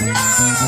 Música